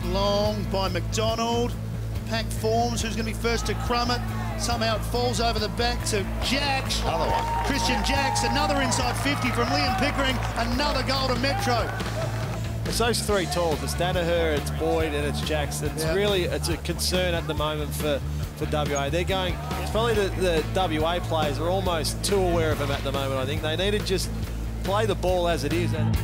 Kick long by McDonald. Pack forms. Who's going to be first to crumb it? Somehow it falls over the back to Jaksch. Another one. Kristian Jaksch. Another inside 50 from Liam Pickering. Another goal to Metro. It's those three talls. It's Danaher, it's Boyd, and it's Jackson. It's Yeah. really it's a concern at the moment for, for WA. They're going. It's probably the, the WA players are almost too aware of them at the moment. I think they need to just play the ball as it is. And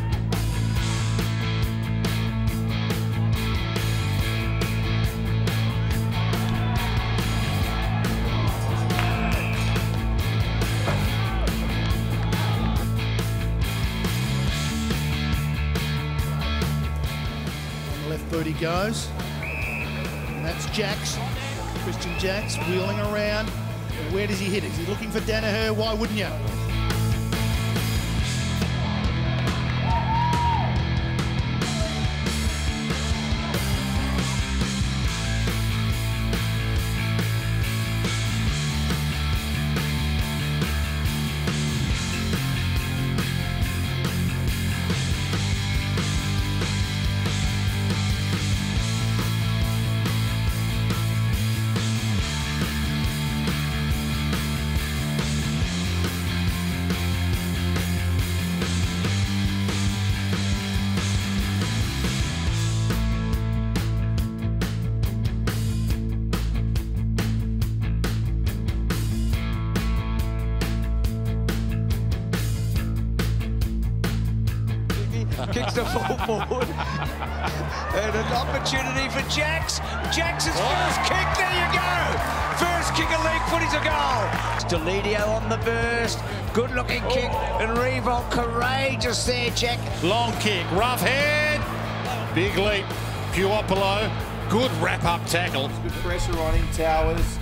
On the left boot he goes. And that's Jaksch. Kristian Jaksch wheeling around. Where does he hit? Is he looking for Danaher? Why wouldn't you? Kicks the ball forward. and an opportunity for Jaksch. Jacks' first kick, there you go. First kick of league footy's a goal. Stelidio on the burst. Good looking kick. And Revolt courageous there, Jack. Long kick, rough head. Big leap. Puopolo. Good wrap up tackle. Good pressure on him, Towers.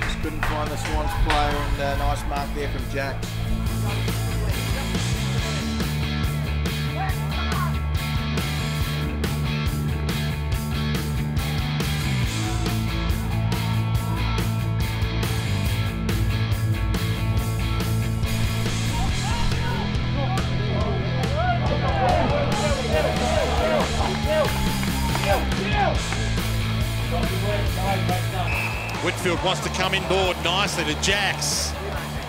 Just couldn't find the Swans player, and uh, nice mark there from Jack. Whitfield wants to come inboard nicely to Jaksch.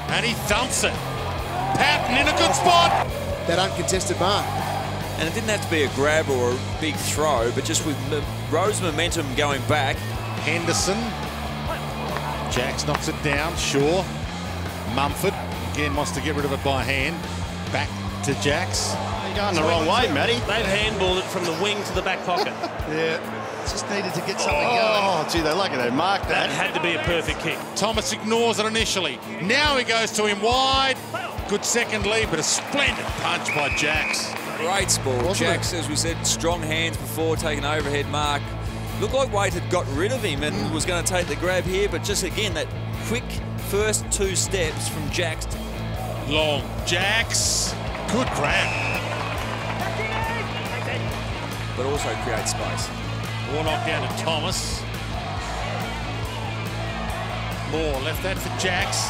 And he thumps it. Patton in a good spot. that uncontested mark. And it didn't have to be a grab or a big throw, but just with m- Rose momentum going back, Henderson. Jaksch knocks it down. Shaw. Mumford again wants to get rid of it by hand. Back to Jaksch. You're going the wrong way, Matty. They've handballed it from the wing to the back pocket. Yeah. Just needed to get something oh, going. Oh, gee, they're lucky they marked That that. had to be a perfect kick. Thomas ignores it initially. Now he goes to him wide. Good second lead, but a splendid punch by Jaksch. great ball. Wasn't Jaksch, as we said, strong hands before taking overhead mark. Looked like Wade had got rid of him and was going to take the grab here, but just again, that quick first two steps from Jaksch. Long. Jaksch. Good grab. but also create space. Warnock down to Thomas. Moore left that for Jaksch.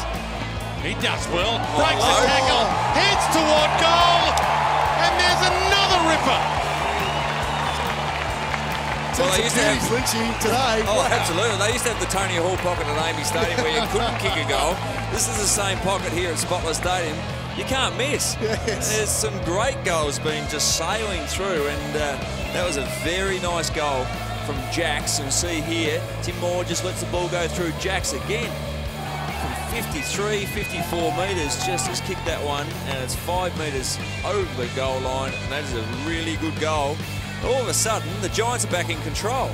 He does well. Oh, Breaks the Oh. tackle. Heads toward goal. And there's another ripper. Well, they used to have, today. oh, absolutely. They used to have the Tony Hall pocket at Amy Stadium where you couldn't kick a goal. This is the same pocket here at Spotless Stadium. You can't miss. Yes. There's some great goals being just sailing through, and uh, that was a very nice goal from Jaksch. And see here, Tim Moore just lets the ball go through Jaksch again. From 53, 54 metres, just has kicked that one, and it's five metres over the goal line, and that is a really good goal. All of a sudden, the Giants are back in control.